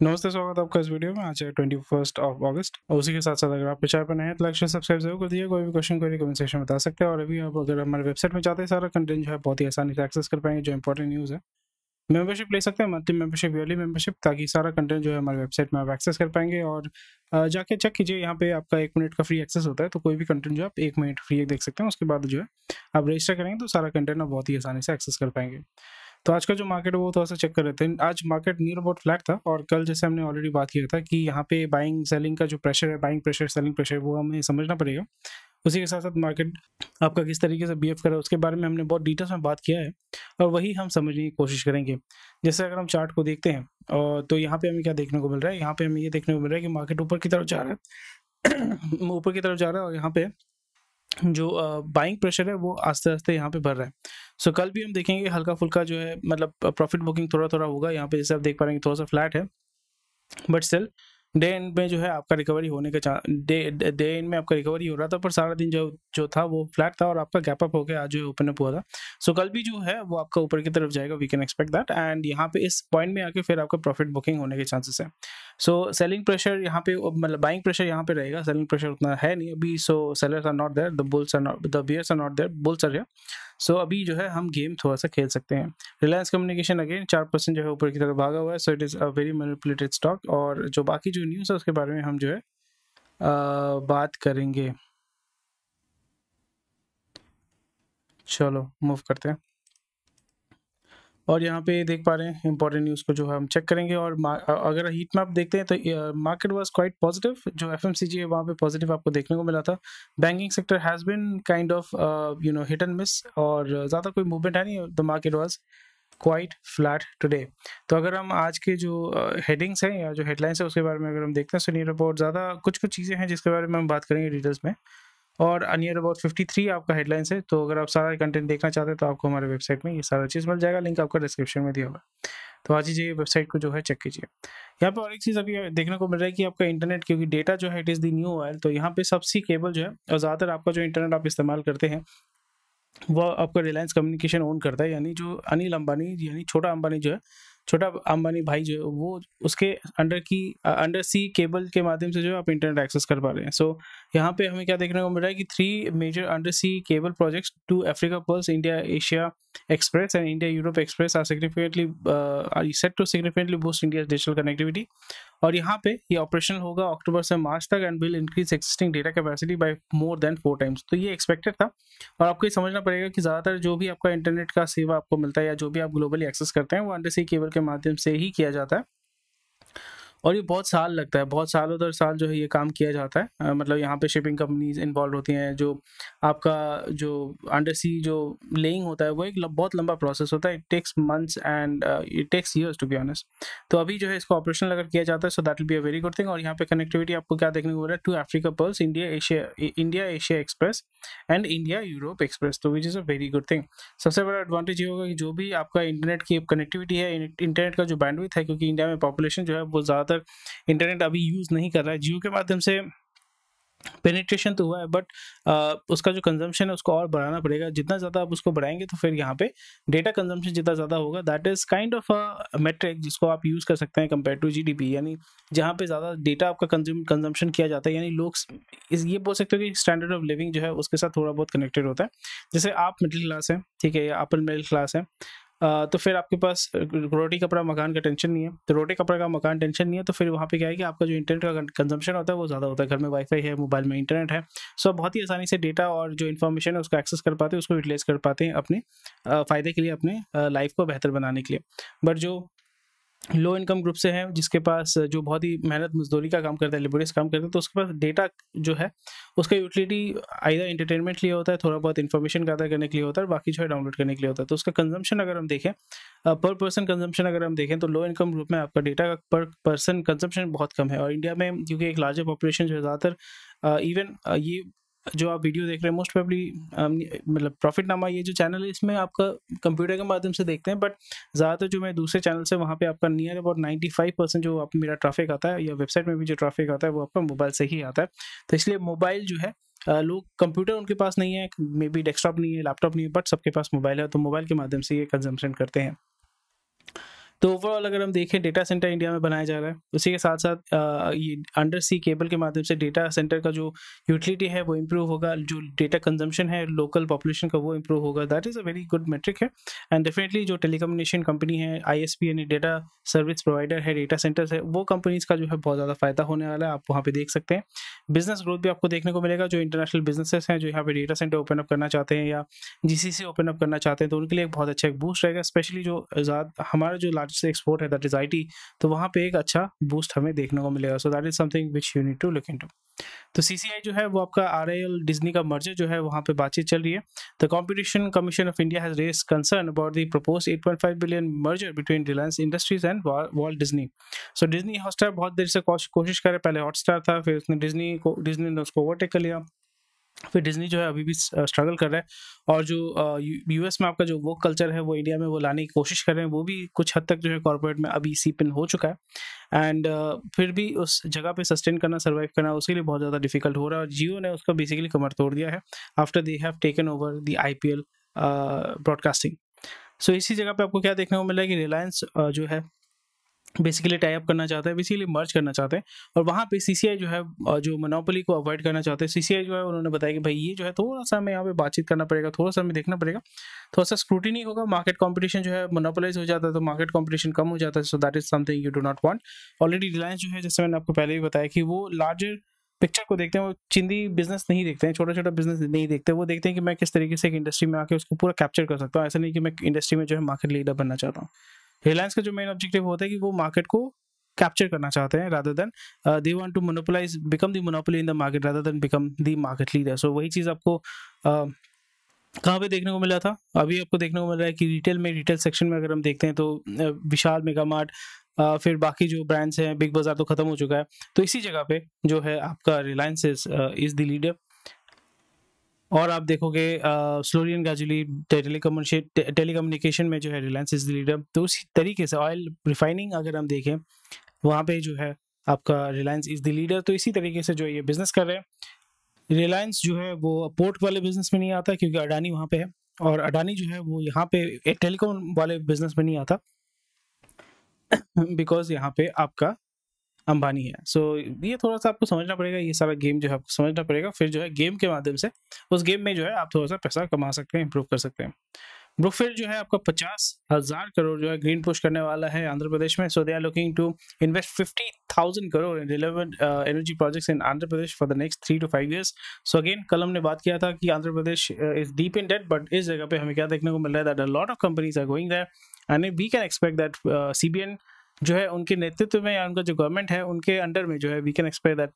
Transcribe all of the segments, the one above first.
नमस्ते, स्वागत है आपका इस वीडियो में। आज है ट्वेंटी फ़र्स्ट ऑफ़ अगस्त और उसी के साथ साथ अगर आप चैनल पर नए हैं तो लाइक सब्सक्राइब ज़रूर कर दिए कोई भी क्वेश्चन कोई कमेंट सेक्शन में बता सकते हैं। और अभी आप अगर हमारे वेबसाइट में चाहते हैं, सारा कंटेंट जो है बहुत ही आसानी से एक्सेस कर पाएँगे, जो इंपॉर्टेंट न्यूज़ है। मेंबरशिप ले सकते हैं मंथली मेंबरशिप ईयरली मेंबरशिप ताकि सारा कंटेंट जो है हमारे वेबसाइट में आप एक्सेस कर पाएँगे। और जाके चेक कीजिए, यहाँ पे आपका एक मिनट का फ्री एक्सेस होता है तो कोई भी कंटेंट जो आप एक मिनट फ्री देख सकते हैं। उसके बाद जो है आप रजिस्टर करेंगे तो सारा कंटेंट आप बहुत ही आसानी से एक्सेस कर पाएँगे। तो आज का जो मार्केट है वो थोड़ा सा चेक कर रहे थे आज मार्केट नियर अबाउट फ्लैट था और कल जैसे हमने ऑलरेडी बात किया था कि यहाँ पे बाइंग सेलिंग का जो प्रेशर है बाइंग प्रेशर सेलिंग प्रेशर वो हमें समझना पड़ेगा। उसी के साथ साथ मार्केट आपका किस तरीके से बिहेव करा उसके बारे में हमने बहुत डिटेल्स में बात किया है और वही हम समझने की कोशिश करेंगे। जैसे अगर हम चार्ट को देखते हैं, और तो यहाँ पे हमें क्या देखने को मिल रहा है? यहाँ पे हमें ये देखने को मिल रहा है कि मार्केट ऊपर की तरफ़ जा रहा है। ऊपर की तरफ़ जा रहा है और यहाँ पे जो बाइंग प्रेशर है वो आस्ते आस्ते यहाँ पे भर रहा है। सो so, कल भी हम देखेंगे हल्का फुल्का जो है मतलब प्रॉफिट बुकिंग थोड़ा थोड़ा होगा। यहाँ पे जैसे आप देख पा रहे हैं थोड़ा सा फ्लैट है। बट स्टिल डे एंड में जो है आपका रिकवरी होने का डे डे एंड में आपका रिकवरी हो रहा था पर सारा दिन जो जो था वो फ्लैट था और आपका गैप अप हो गया आज जो ओपन अप हुआ था। सो so, कल भी जो है वो आपका ऊपर की तरफ़ जाएगा we can expect that and यहाँ पे इस पॉइंट में आके फिर आपका प्रॉफिट बुकिंग होने के चांसेस है। सो सेलिंग प्रेशर यहाँ पे मतलब बाइंग प्रेशर यहाँ पे रहेगा सेलिंग प्रेशर उतना है नहीं अभी so sellers are not there the bulls are not the bears are not there bulls are here so, अभी जो है हम गेम थोड़ा सा खेल सकते हैं। रिलायंस कम्युनिकेशन अगेन चार परसेंट जो है ऊपर की तरफ़ भागा हुआ है so it is a very manipulated stock और जो बाकी जो न्यूज़ है उसके बारे में हम जो है आ, बात करेंगे। चलो मूव करते हैं। और यहाँ पे देख पा रहे हैं इंपॉर्टेंट न्यूज़ को जो है हम चेक करेंगे और अगर हीट मैप देखते हैं तो मार्केट वाज क्वाइट पॉजिटिव जो एफएमसीजी है वहाँ पे पॉजिटिव आपको देखने को मिला था। Banking sector has been kind of you know hit and miss और ज़्यादा कोई मूवमेंट है नहीं the market was quite flat today तो अगर हम आज के जो हेडिंग्स हैं या जो हेडलाइंस है उसके बारे में अगर हम देखते हैं सो नियर अबाउट ज़्यादा कुछ कुछ चीज़ें हैं जिसके बारे में हम बात करेंगे डिटेल्स में। और नियर अबाउट 53 आपका हेडलाइंस है तो अगर आप सारा कंटेंट देखना चाहते हैं तो आपको हमारे वेबसाइट में ये सारा चीज़ मिल जाएगा। लिंक आपका डिस्क्रिप्शन में दिया हुआ है। तो आज ही वेबसाइट को जो है चेक कीजिए। यहाँ पे और एक चीज़ अभी देखने को मिल रहा है कि आपका इंटरनेट क्योंकि डेटा जो है it is the new oil तो यहाँ पे सबसी केबल जो है, और ज़्यादातर आपका जो इंटरनेट आप इस्तेमाल करते हैं वो आपका रिलायंस कम्युनिकेशन ओन करता है। यानी जो अनिल अंबानी, यानी छोटा अंबानी जो है छोटा अंबानी भाई जो है वो उसके अंडर की अंडर सी केबल के माध्यम से जो है आप इंटरनेट एक्सेस कर पा रहे हैं। सो so, यहाँ पे हमें क्या देखने को मिल रहा है कि three major undersea cable projects two Africa Pearls India Asia Express and India Europe Express are significantly set to significantly boost India digital connectivity और यहाँ पे ये ऑपरेशन होगा अक्टूबर से मार्च तक and will increase existing data capacity by more than four times तो ये expected था और आपको ये समझना पड़ेगा कि ज़्यादातर जो भी आपका इंटरनेट का सेवा आपको मिलता है या जो भी आप ग्लोबली एक्सेस करते हैं, वो अंडर सी केबल के माध्यम से ही किया जाता है। और ये बहुत साल लगता है बहुत सालों दर साल जो है ये काम किया जाता है। अ, मतलब यहाँ पे शिपिंग कंपनीज़ इन्वॉल्व होती हैं जो आपका जो अंडर सी जो लेइंग होता है वो एक बहुत लंबा प्रोसेस होता है। It takes months and it takes years to be honest तो अभी जो है इसको ऑपरेशनल अगर किया जाता है so that will be a very good thing और यहाँ पे कनेक्टिविटी आपको क्या देखने को मिल रहा है? Two Africa Pearls India Asia India Asia Express and India Europe Express तो which is a very good thing सबसे बड़ा एडवांटेज ये होगा कि जो भी आपका इंटरनेट की कनेक्टिविटी है इंटरनेट का जो बैंडविथ है क्योंकि इंडिया में पॉपुलेशन जो है वो ज़्यादातर इंटरनेट अभी यूज़ नहीं कर रहा है। जियो के माध्यम से पेनिट्रेशन तो हुआ है बट उसका जो कंजम्पशन है उसको और बढ़ाना पड़ेगा। जितना ज़्यादा आप उसको बढ़ाएँगे तो फिर यहाँ पे डेटा कंजम्पशन जितना ज़्यादा होगा that is kind of a metric जिसको आप यूज़ कर सकते हैं कंपेयर टू जीडीपी यानी जहाँ पे ज़्यादा डेटा आपका कंज्यूम कंजम्पशन किया जाता है, यानी लोग इस, ये बोल सकते हो कि स्टैंडर्ड ऑफ़ लिविंग जो है उसके साथ थोड़ा बहुत कनेक्टेड होता है। जैसे आप मिडिल क्लास हैं, ठीक है, या अपर मिडिल क्लास है तो फिर आपके पास रोटी, कपड़ा, मकान का टेंशन नहीं है। तो रोटी, कपड़ा का मकान टेंशन नहीं है तो फिर वहाँ पे क्या है कि आपका जो इंटरनेट का कंजम्पशन होता है, वो ज़्यादा होता है। घर में वाईफाई है मोबाइल में इंटरनेट है। सो आप बहुत ही आसानी से डेटा और जो इन्फॉर्मेशन है, उसको एक्सेस कर पाते हैं, उसको यूटिलाइज कर पाते हैं अपने फ़ायदे के लिए, अपने लाइफ को बेहतर बनाने के लिए। बट जो लो इनकम ग्रुप से हैं, जिसके पास जो बहुत ही मेहनत मजदूरी का काम करता है लेबोरियस काम करता है तो उसके पास डेटा जो है, उसका यूटिलिटी आइदर इंटरटेनमेंट लिए होता है, थोड़ा बहुत इन्फॉर्मेशन गैदर करने के लिए होता है बाकी जो है डाउनलोड करने के लिए होता है। तो उसका कंजम्पशन अगर हम देखें पर पर्सन कंजम्पशन अगर हम देखें तो लो इनकम ग्रुप में आपका डेटा का पर पर्सन कंजम्पशन बहुत कम है। और इंडिया में, क्योंकि एक लार्जर पॉपुलेशन जो है, ज़्यादातर इवन ये जो आप वीडियो देख रहे हैं मोस्ट प्रोबेबली मतलब प्रॉफिट नामा ये जो चैनल है, इसमें आपका कंप्यूटर के माध्यम से देखते हैं बट ज़्यादातर जो मैं दूसरे चैनल से, वहाँ पे आपका नियर अबाउट 95 परसेंट जो आप, मेरा ट्रैफ़िक आता है, या वेबसाइट में भी जो ट्रैफ़िक आता है, वो आपका मोबाइल से ही आता है। तो इसलिए मोबाइल जो है लोग कंप्यूटर उनके पास नहीं है मे बी डेस्कटॉप नहीं है लैपटॉप नहीं है बट सबके पास मोबाइल है तो मोबाइल के माध्यम से ये कंजम्पशन करते हैं। तो ओवरऑल अगर हम देखें डेटा सेंटर इंडिया में बनाया जा रहा है, उसी के साथ साथ ये अंडर सी केबल के माध्यम से डेटा सेंटर का जो यूटिलिटी है, वो इम्प्रूव होगा, जो डेटा कंजम्पशन है लोकल पॉपुलेशन का वो इम्प्रूव होगा। That is a very good metric है। एंड डेफिनेटली जो टेलीकम्युनिकेशन कंपनी है आई यानी डेटा सर्विस प्रोवाइडर है डेटा सेंटर्स है, वो कंपनीज़ का जो है बहुत ज़्यादा फ़ायदा होने वाला है, आप वहाँ पर देख सकते हैं। बिज़नेस ग्रोथ भी आपको देखने को मिलेगा, जो इंटरनेशनल बिजनेसेस हैं, जो यहाँ पे डेटा सेंटर ओपन अप करना चाहते हैं या जीसीसी ओपन अप करना चाहते हैं तो उनके लिए एक बहुत अच्छा एक बूस्ट रहेगा। स्पेशली जो हमारा जो लार्जेस्ट एक्सपोर्ट है दैट इज़ आई तो वहाँ पे एक अच्छा बूस्ट हमें देखने को मिलेगा। So that is something which you need to look in तो सी जो है, वो आपका आर डिज्नी का मर्जर जो है, वहाँ पे बातचीत चल रही है। The Competition Commission of India has raise concern about the propose 8.5 billion merger between Reliance Industries and Walt Disney so Disney Hotstar बहुत देर से कोशिश करे, पहले हॉटस्टार था, फिर उसने डिज्नी को डिज्नी ने उसको ओवरटेक कर लिया। फिर डिज्नी जो है अभी भी स्ट्रगल कर रहा है। और जो यूएस में आपका जो वो कल्चर है, वो इंडिया में वो लाने की कोशिश कर रहे हैं, वो भी कुछ हद तक जो है कॉरपोरेट में अभी सी पिन हो चुका है। एंड फिर भी उस जगह पे सस्टेन करना सर्वाइव करना, उसके लिए बहुत ज़्यादा डिफ़िकल्ट हो रहा है। और जियो ने उसका बेसिकली कमर तोड़ दिया है after they have taken over the I P broadcasting so इसी जगह पे आपको क्या देखने को मिला है कि रिलायंस जो है बेसिकली टाइप करना चाहते हैं बेसिकली मर्ज करना चाहते हैं। और वहाँ पे सीसीआई जो है जो मोनोपोली को अवॉइड करना चाहते हैं सीसीआई जो है, उन्होंने बताया कि भाई ये जो है, थोड़ा सा हमें यहाँ पे बातचीत करना पड़ेगा, थोड़ा सा हमें देखना पड़ेगा। थोड़ा सा स्क्रूटिनी होगा मार्केट कॉम्पिटिशन जो है मोनोपोलाइज हो जाता है तो मार्केट कॉम्पिटिशन कम हो जाता है so that is something you do not want already Reliance जो है, जैसे मैंने आपको पहले भी बताया कि वो लार्जर पिक्चर को देखते हैं, वो चिंदी बिज़नेस नहीं देखते हैं छोटा छोटा बिज़नेस नहीं देखते वो देखते हैं कि मैं किस तरीके से एक इंडस्ट्री में आके उसको पूरा कैप्चर कर सकता हूँ। ऐसा नहीं कि मैं इंडस्ट्री में जो है मार्केट लीडर बनना चाहता हूँ। रिलायंस का जो मेन ऑब्जेक्टिव होता है कि वो मार्केट को कैप्चर करना चाहते हैं rather than they want to monopolise become the monopoly in the market rather than become the market leader so वही चीज़ आपको uh, कहाँ पे देखने को मिला था? अभी आपको देखने को मिल रहा है कि रिटेल में रिटेल सेक्शन में अगर हम देखते हैं तो विशाल मेगा मार्ट फिर बाकी जो ब्रांड्स हैं बिग बाज़ार तो खत्म हो चुका है। तो इसी जगह पे जो है आपका रिलायंस इज़ द लीडर और आप देखोगे स्लोली एंड ग्रेजुअली टेलीकम्युनिकेशन में जो है रिलायंस इज़ द लीडर तो उसी तरीके से ऑयल रिफाइनिंग अगर हम देखें, वहाँ पे जो है आपका रिलायंस इज़ द लीडर तो इसी तरीके से जो ये बिज़नेस कर रहे हैं। रिलायंस जो है वो पोर्ट वाले बिज़नेस में नहीं आता क्योंकि अडानी वहाँ पे है, और अडानी जो है वो यहाँ पे टेलीकॉम वाले बिज़नेस में नहीं आता बिकॉज़ यहाँ पे आपका अंबानी है। सो so, ये थोड़ा सा आपको समझना पड़ेगा ये सारा गेम जो है आपको समझना पड़ेगा। फिर जो है गेम के माध्यम से उस गेम में जो है आप थोड़ा सा पैसा कमा सकते हैं इंप्रूव कर सकते हैं। ब्रुकफील्ड जो है आपका पचास हज़ार करोड़ जो है ग्रीन पुश करने वाला है आंध्र प्रदेश में। So they are looking to invest fifty thousand crore in relevant energy projects in Andhra Pradesh for the next three to five years so again कल हमने बात किया था कि Andhra Pradesh is deep in debt but इस जगह पे हमें क्या देखने को मिल रहा है? That a lot of companies are going there and we can expect that CBN जो है उनके नेतृत्व में या उनका जो गवर्नमेंट है, उनके अंडर में जो है we can expect that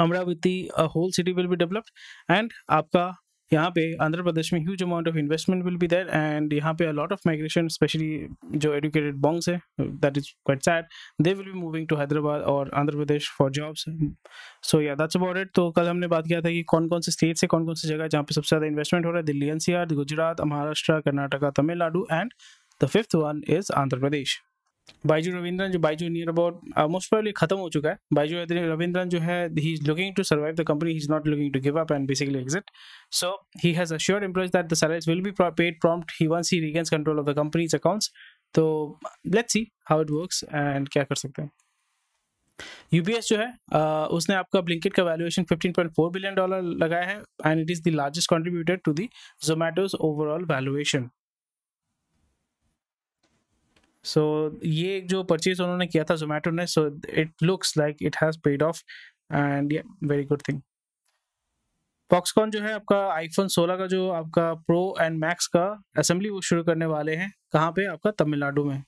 Amaravati whole city will be developed and आपका यहाँ पे आंध्र प्रदेश में huge amount of investment will be there and यहाँ पे लॉट ऑफ़ माइग्रेशन स्पेशली जो एडुकेटेड बॉन्ग्स है that is quite sad they will be moving to Hyderabad और Andhra Pradesh for jobs so yeah that's about it तो कल हमने बात किया था कि कौन कौन से स्टेट से, कौन कौन सी जगह जहाँ पे सबसे ज़्यादा इन्वेस्टमेंट हो रहा है, Delhi, NCR, Gujarat, Maharashtra, Karnataka, Tamil Nadu and the fifth one is Andhra Pradesh. Byju Raveendran जो Byju near about most probably खत्म हो चुका है। बाइजू रविंद्रन जो है he is looking to survive the company he is not looking to give up and basically exit so he has assured employees that the salaries will be paid prompt he once he regains control of the companies accounts तो let's see how it works and क्या कर सकते हैं। UBS जो है uh, उसने आपका Blinkit का वैल्यूएशन 15.4 बिलियन डॉलर लगाया है and it is the largest contributor to the Zomato's overall valuation so ये जो परचेज उन्होंने किया था जोमेटो ने so it looks like it has paid off and very good thing Foxconn जो है आपका आईफोन 16 का जो आपका प्रो एंड मैक्स का असेंबली वो शुरू करने वाले हैं। कहाँ पे? आपका तमिलनाडु में।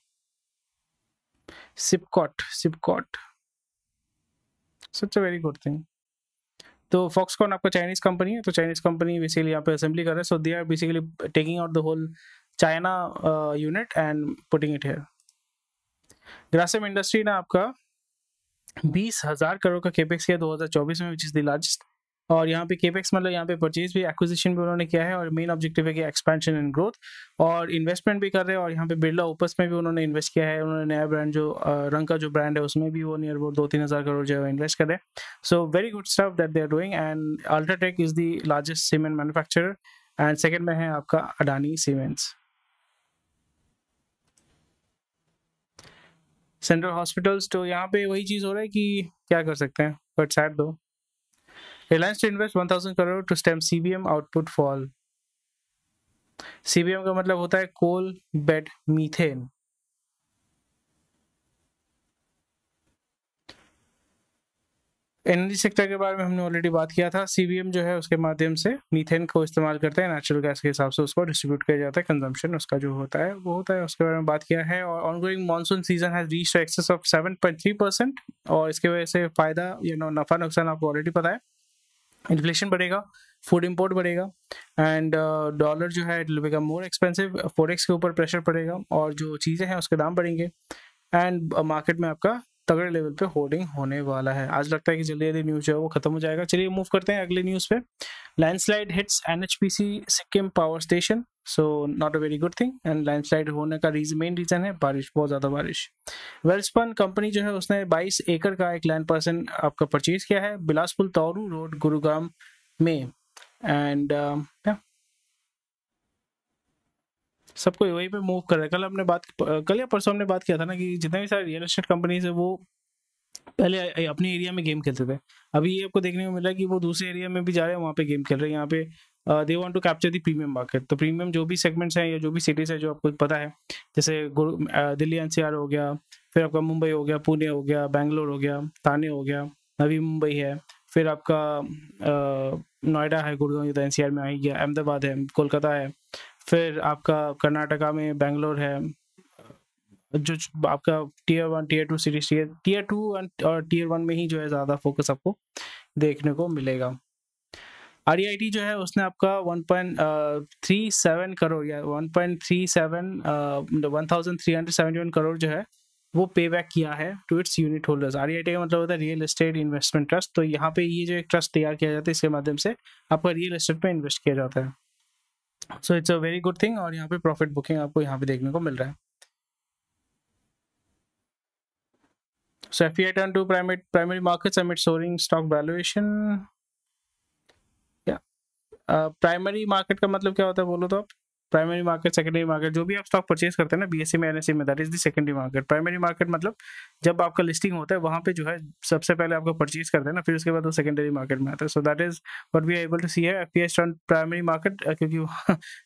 SIPCOT SIPCOT such a very good thing तो फॉक्सकॉन आपका चाइनीज़ कंपनी है तो चाइनीज़ कंपनी बेसिकली यहाँ पे असेंबली कर रहे हैं। So they are basically taking out the whole China unit and putting it here Grasim Industry ने आपका बीस हज़ार करोड़ का केपेक्स किया 2024 में विच इज़ द लार्जेस्ट और यहाँ पे केपेक्स मतलब यहाँ पे परचेज भी एक्विजिशन भी उन्होंने किया है और मेन ऑब्जेक्टिव है कि एक्सपेंशन एंड ग्रोथ और इन्वेस्टमेंट भी कर रहे हैं और यहाँ पे बिरला ओपस में भी उन्होंने इन्वेस्ट किया है। उन्होंने नया ब्रांड जो रंग का जो ब्रांड है उसमें भी वो नियर अबाउट दो तीन हज़ार करोड़ जो है इन्वेस्ट कर रहे हैं। So very good stuff that they are doing and UltraTech is the largest cement manufacturer and second में है आपका अडानी सीमेंट्स सेंट्रल हॉस्पिटल्स तो यहाँ पे वही चीज़ हो रहा है कि क्या कर सकते हैं, but sad though. Reliance to invest one thousand crore to stem C B M output fall C B M का मतलब होता है coal bed methane. Energy sector के बारे में हमने ऑलरेडी बात किया था। सीबीएम जो है उसके माध्यम से मीथेन को इस्तेमाल करते हैं। नेचुरल गैस के हिसाब से उसको डिस्ट्रीब्यूट किया जाता है। कंजम्पशन उसका जो होता है वो होता है। उसके बारे में बात किया है और ongoing monsoon season has reach excess of seven point three percent और इसके वजह से फ़ायदा यू नो नफा नुकसान आपको ऑलरेडी पता है। इन्फ्लेशन बढ़ेगा फ़ूड इंपोर्ट बढ़ेगा एंड डॉलर uh, जो है it become more expensive forex के ऊपर प्रेशर पड़ेगा और जो चीज़ें हैं उसके दाम बढ़ेंगे। एंड मार्केट uh, में आपका तगड़े लेवल पे होर्डिंग होने वाला है। आज लगता है कि जल्दी जल्दी न्यूज़ जो है वो खत्म हो जाएगा। चलिए मूव करते हैं अगले न्यूज़ पे। Landslide hits NHPC Sikkim power station so not a very good thing and landslide होने का रीजन मेन रीजन है बारिश बहुत ज़्यादा बारिश। वेल्सपन कंपनी जो है उसने 22 एकड़ का एक लैंड पर्सन आपका परचेज किया है बिलासपुर तौरू रोड गुरुग्राम में। एंड uh, सबको वही पे मूव कर रहा है। कल हमने बात, कल या परसों हमने बात किया था ना कि जितने भी सारे रियल एस्टेट कंपनीज़ है, वो पहले अपने एरिया में गेम खेलते थे। अभी ये आपको देखने को मिला कि वो दूसरे एरिया में भी जा रहे हैं, वहाँ पे गेम खेल रहे हैं। यहाँ पे they want to capture the premium market तो प्रीमियम जो भी सेगमेंट्स हैं या जो भी सिटीज़ है, जो आपको पता है, जैसे दिल्ली एनसीआर हो गया, फिर आपका मुंबई हो गया, पुणे हो गया, बैंगलोर हो गया, थाने हो गया नवी मुंबई है, फिर आपका नोएडा है, गुड़गांव तो एनसीआर में आ ही गया, अहमदाबाद है, कोलकाता है फिर आपका कर्नाटका में बेंगलोर है, जो आपका tier one tier two series tier tier two और टीयर वन में ही जो है ज़्यादा फोकस आपको देखने को मिलेगा। आर जो है उसने आपका 1.37 करोड़ या 1.37 one thousand three hundred seventy one crore जो है वो पे बैक किया है to its unit holders R का मतलब होता है रियल एस्टेट इन्वेस्टमेंट ट्रस्ट तो यहाँ पे ये जो एक ट्रस्ट तैयार किया जाता है, इसके माध्यम से आपका रियल एस्टेट पे इन्वेस्ट किया जाता है। So it's a very good thing और यहाँ पे प्रॉफिट बुकिंग आपको यहाँ पे देखने को मिल रहा है। So F turn to primate primary market amid soaring stock valuation primary market का मतलब क्या होता है बोलो तो आप? प्राइमरी मार्केट सेकेंडरी मार्केट जो भी आप स्टॉक परचेज करते हैं ना बीएससी में एनएससी में that is the secondary market primary market मतलब जब आपका लिस्टिंग होता है, वहाँ पे जो है सबसे पहले आपको परचेज करते हैं ना, फिर उसके बाद वो सेकेंडरी मार्केट में आता है। So that is what we able to see है पी प्राइमरी मार्केट क्योंकि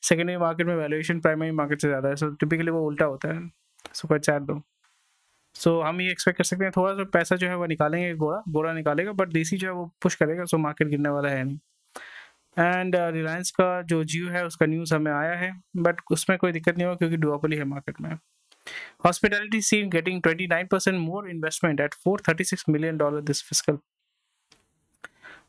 सेकेंडरी मार्केट में वैल्यूएशन प्राइमरी मार्केट से ज़्यादा है। सो टिपिकली वो उल्टा होता है। सो चैट दो। सो हम ये एक्सपेक्ट कर सकते हैं, थोड़ा सा पैसा जो है वो निकालेंगे गोरा गोरा निकालेगा बट देसी जो है वो पुश करेगा सो मार्केट गिरने वाला है नहीं। एंड रिलायंस uh, का जो जियो है उसका न्यूज़ हमें आया है बट उसमें कोई दिक्कत नहीं हुआ क्योंकि डुआपली है मार्केट में। Hospitality scene getting 29 percent more investment at 436 million dollar this physical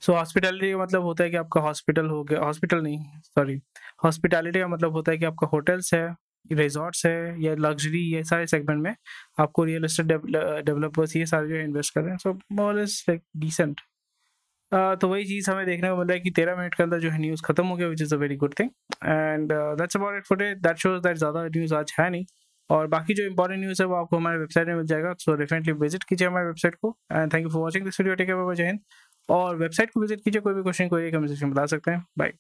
so hospitality का मतलब होता है कि आपका हॉस्पिटल हो गया हॉस्पिटल नहीं सॉरी हॉस्पिटलिटी का मतलब होता है कि आपका होटल्स है रिजॉर्ट्स है या लग्जरी ये सारे सेगमेंट में आपको रियल एस्टेट डेवलपर्स ये सारे जो इन्वेस्ट कर रहे हैं। So more is like decent तो वही चीज़ हमें देखने को मिल है कि तेरह मिनट के अंदर जो है न्यूज़ खत्म हो गया which is a very good thing and that's about it for day that shows that ज़्यादा न्यूज़ आज है नहीं। और बाकी जो इंपॉर्टेंट न्यूज़ है, वो आपको हमारे वेबसाइट में मिल जाएगा। सो डेफिनेटली विज़िट कीजिए हमारे वेबसाइट को। And thank you for watching this video take जय हिंद और वेबसाइट को विज़िट कीजिए। कोई भी क्वेश्चन कोई कमेंट सेक्शन बता सकते हैं। बाय